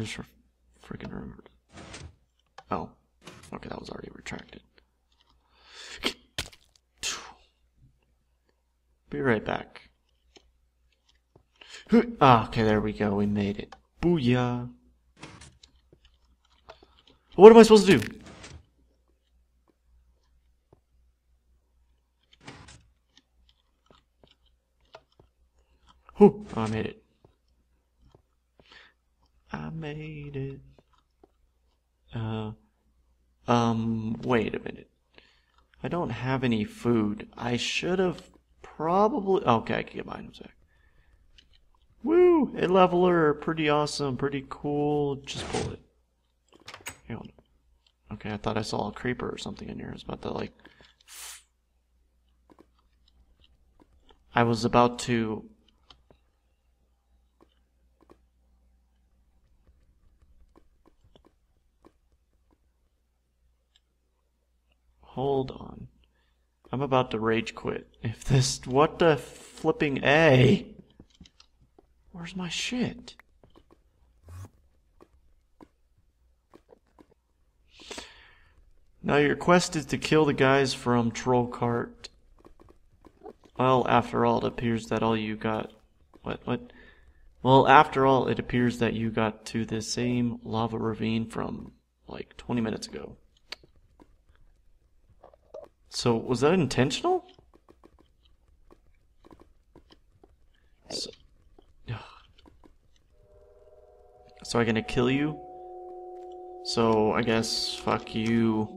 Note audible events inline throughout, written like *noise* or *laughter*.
Just for freaking remembered. Oh. Okay, that was already retracted. Be right back. Ah, okay, there we go. We made it. Booyah. What am I supposed to do? Whew, oh, I made it. Made it. Uh, um, wait a minute. I don't have any food. I should have probably. Okay, I can get my items back. Woo! A leveler, pretty awesome, pretty cool. Just pull it. Hang on. Okay, I thought I saw a creeper or something in here. I was about to like. I was about to Hold on. I'm about to rage quit. If this. What the flipping A? Where's my shit? Now your quest is to kill the guys from Troll Cart. Well, after all, it appears that all you got. What? What? Well, after all, it appears that you got to the same lava ravine from like 20 minutes ago. So, was that intentional? So, so I'm gonna kill you? So, I guess, fuck you.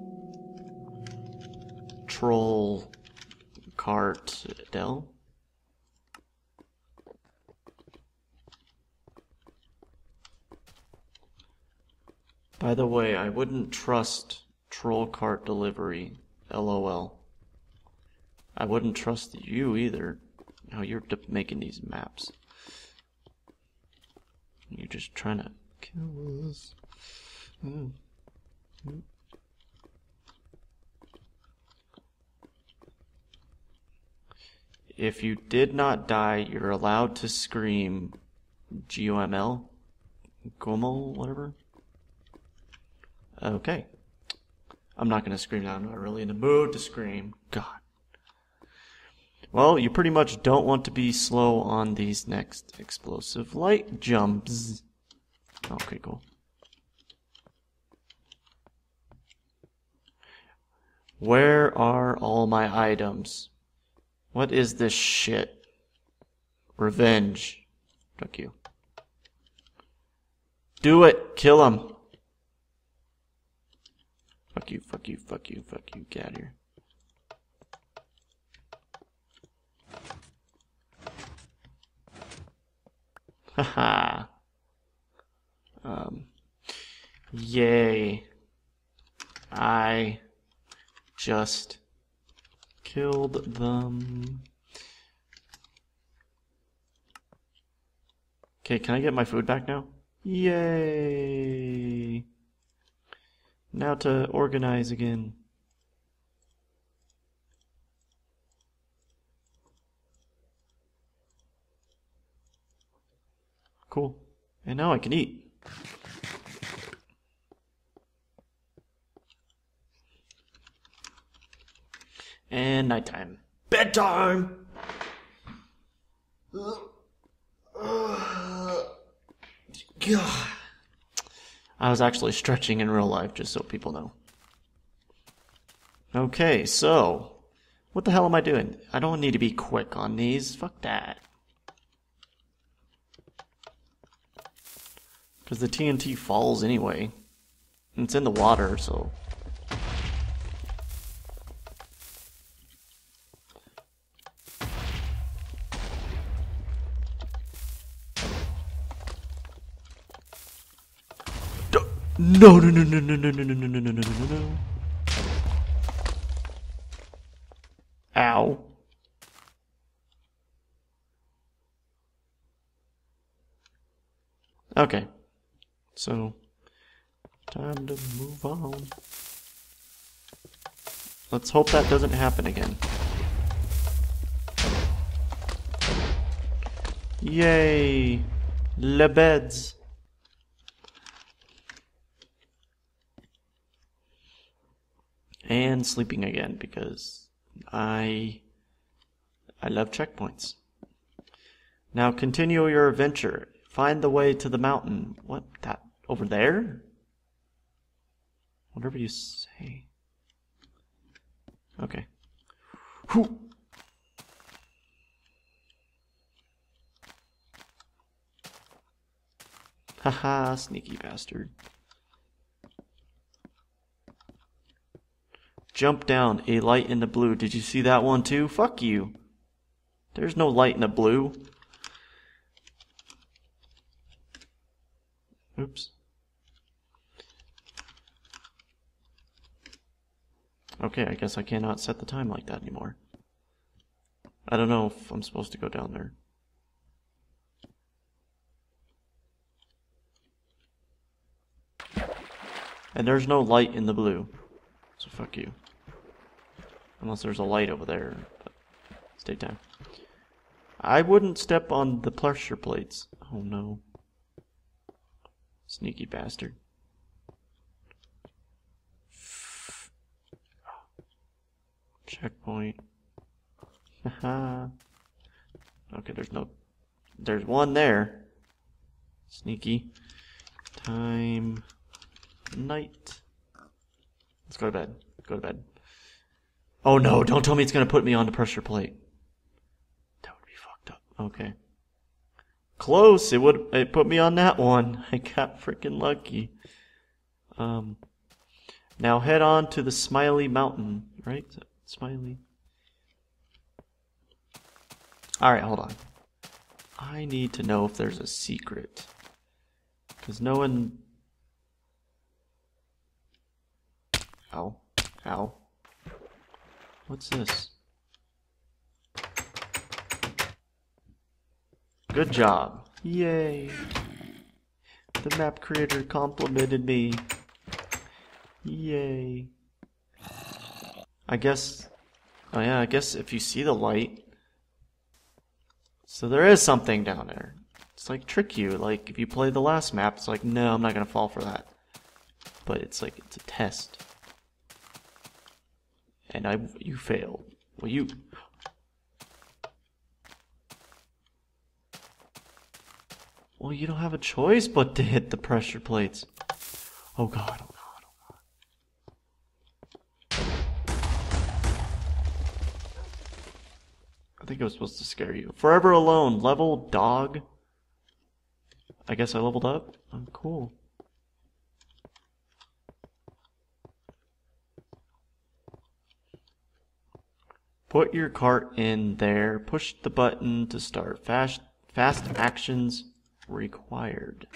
Troll. Cart. Dell? By the way, I wouldn't trust troll cart delivery LOL. I wouldn't trust you either. How you're making these maps. You're just trying to kill us. Mm. Mm. If you did not die, you're allowed to scream G-O-M-L? Gomo, whatever? Okay. I'm not going to scream now. I'm not really in the mood to scream. God. Well, you pretty much don't want to be slow on these next explosive light jumps. Okay, cool. Where are all my items? What is this shit? Revenge. Fuck you. Do it! Kill him! Fuck you, fuck you, fuck you, fuck you. Get out of here. Haha. um. Yay. I just killed them. Okay, can I get my food back now? Yay! Now to organize again. Cool. And now I can eat. And nighttime. Bedtime! *sighs* God. I was actually stretching in real life, just so people know. Okay, so. What the hell am I doing? I don't need to be quick on these. Fuck that. Because the TNT falls anyway. And it's in the water, so. No, no, no, no, no, no, no, no, no, no, no, no, no, no. Ow. Okay. So, time to move on. Let's hope that doesn't happen again. Yay! Le beds. And sleeping again because I I love checkpoints. Now continue your adventure. Find the way to the mountain. What that over there? Whatever you say. Okay. Whew. Haha, sneaky bastard. Jump down, a light in the blue. Did you see that one too? Fuck you. There's no light in the blue. Oops. Okay, I guess I cannot set the time like that anymore. I don't know if I'm supposed to go down there. And there's no light in the blue. So fuck you. Unless there's a light over there. But it's daytime. I wouldn't step on the pressure plates. Oh no. Sneaky bastard. Checkpoint. Haha. *laughs* okay, there's no. There's one there. Sneaky. Time. Night. Let's go to bed. Go to bed. Oh no, don't tell me it's gonna put me on the pressure plate. That would be fucked up. Okay. Close. It would it put me on that one. *laughs* I got freaking lucky. Um now head on to the Smiley Mountain, right? Smiley. Alright, hold on. I need to know if there's a secret. Because no one Ow. Ow. What's this? Good job. Yay. The map creator complimented me. Yay. I guess... Oh yeah, I guess if you see the light... So there is something down there. It's like trick you. Like if you play the last map, it's like, no, I'm not gonna fall for that. But it's like, it's a test and I you failed. Well, you. Well, you don't have a choice but to hit the pressure plates. Oh god, oh god, oh god. I think I was supposed to scare you. Forever alone, level dog. I guess I leveled up. I'm oh, cool. Put your cart in there. Push the button to start. Fast, fast actions required.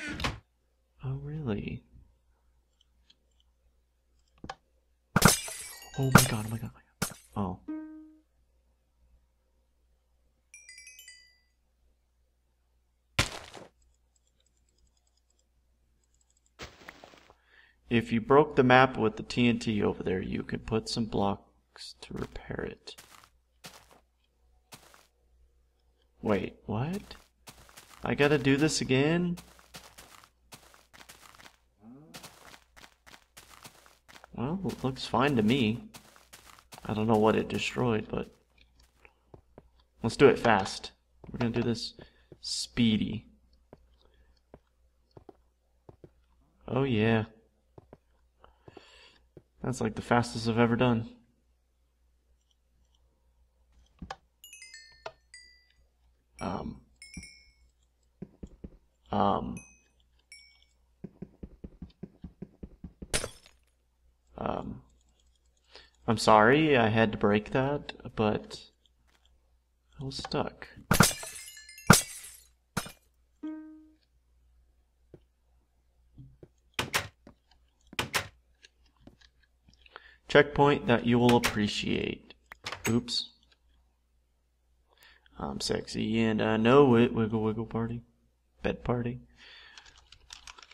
Oh, really? Oh my god, oh my god, oh my god. Oh. If you broke the map with the TNT over there, you could put some blocks to repair it. Wait, what? I gotta do this again? Well, it looks fine to me. I don't know what it destroyed, but... Let's do it fast. We're gonna do this speedy. Oh yeah. That's like the fastest I've ever done. Um, um, um, I'm sorry I had to break that, but I was stuck. Checkpoint that you will appreciate. Oops. I'm sexy and I know it. Wiggle wiggle party. Bed party.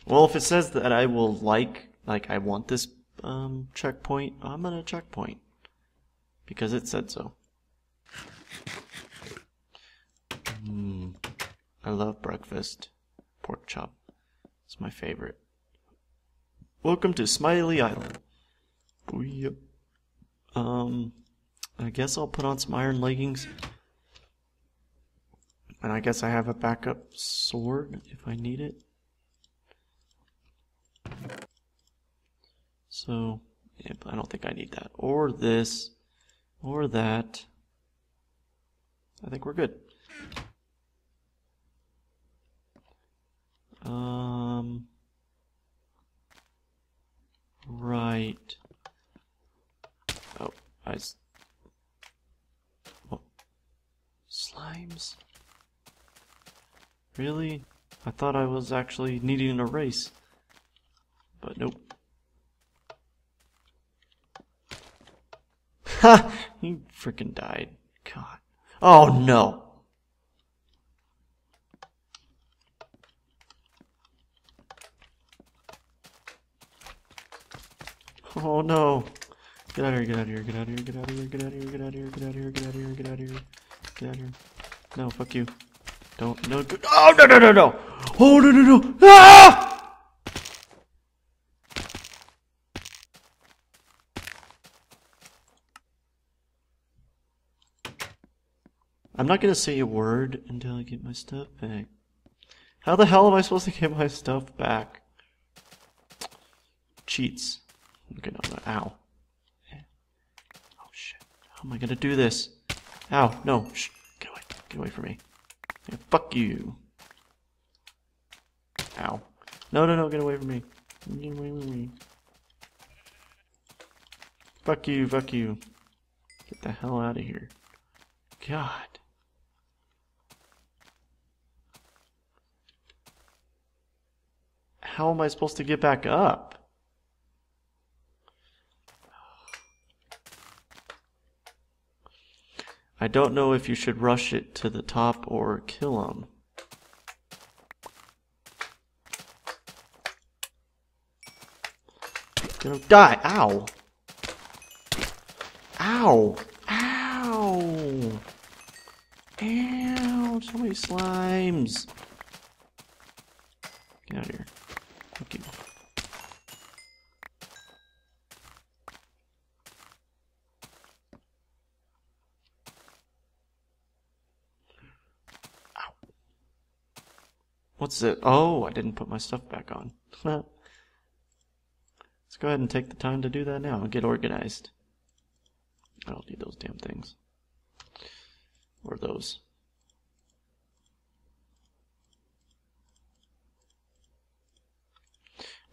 Well, if it says that I will like, like I want this um, checkpoint, I'm gonna checkpoint. Because it said so. Mm, I love breakfast. Pork chop. It's my favorite. Welcome to Smiley Island. Booyah. Um, I guess I'll put on some iron leggings. And I guess I have a backup sword if I need it. So, yeah, I don't think I need that. Or this. Or that. I think we're good. Um. Right. Oh, I. What? Slimes? Really? I thought I was actually needing a race. But nope. *laughs* Ha! He freaking died. God. Oh no! Oh no! Get out of here, get out of here, get out of here, get out of here, get out of here, get out of here, get out of here, get out of here, get out of here, get out here. No, fuck you. Don't, no, go- oh no, no, no, no! Oh no, no, no! Ah! I'm not gonna say a word until I get my stuff back. How the hell am I supposed to get my stuff back? Cheats. Okay, no, no, ow. Oh shit. How am I gonna do this? Ow, no, shh, get away, get away from me. Yeah, fuck you. Ow. No, no, no, get away from me. Get away from me. Fuck you, fuck you. Get the hell out of here. God. How am I supposed to get back up? I don't know if you should rush it to the top or kill him. Gonna die. Ow. Ow. Ow. Ow. So many slimes. Get out of here. Fuck you. Ow. What's it? Oh, I didn't put my stuff back on. *laughs* Let's go ahead and take the time to do that now and get organized. I don't need those damn things. Or those.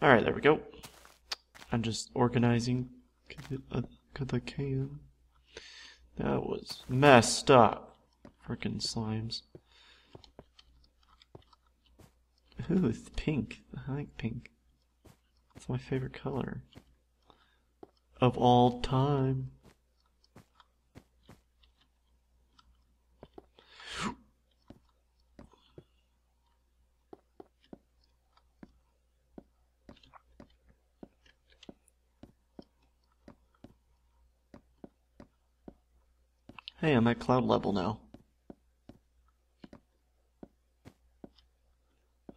Alright, there we go. I'm just organizing because uh, I can. That was messed up. Frickin' slimes. Ooh, it's pink. I like pink. It's my favorite color. Of all time. Hey, I'm at cloud level now.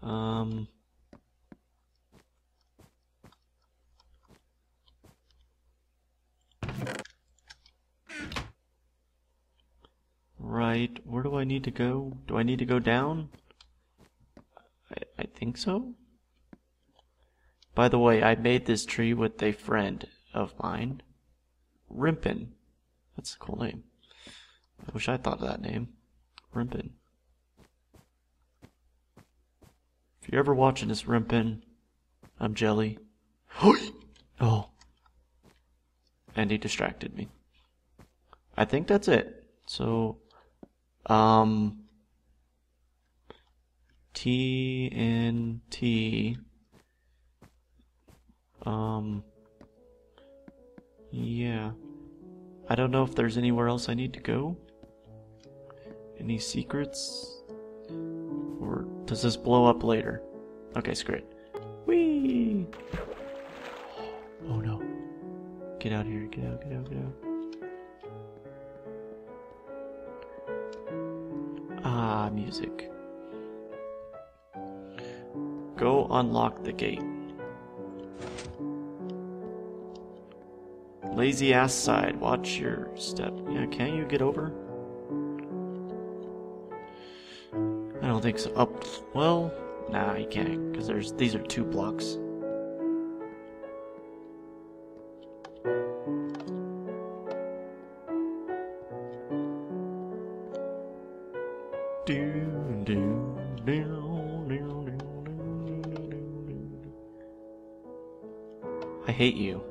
Um. Right, where do I need to go? Do I need to go down? I, I think so. By the way, I made this tree with a friend of mine. Rimpin. That's a cool name. I wish I thought of that name. Rimpin. If you're ever watching this, Rimpin, I'm Jelly. *gasps* oh. And he distracted me. I think that's it. So, um, TNT. Um, yeah. I don't know if there's anywhere else I need to go. Any secrets? Or does this blow up later? Okay, screw it. Whee! Oh no. Get out of here, get out, get out, get out. Ah, music. Go unlock the gate. Lazy ass side. Watch your step. Yeah, can't you get over? I don't think so. Up. Well, nah, you can't, because there's these are two blocks. Hate you.